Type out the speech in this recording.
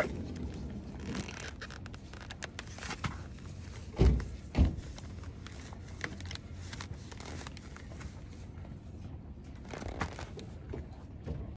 Right.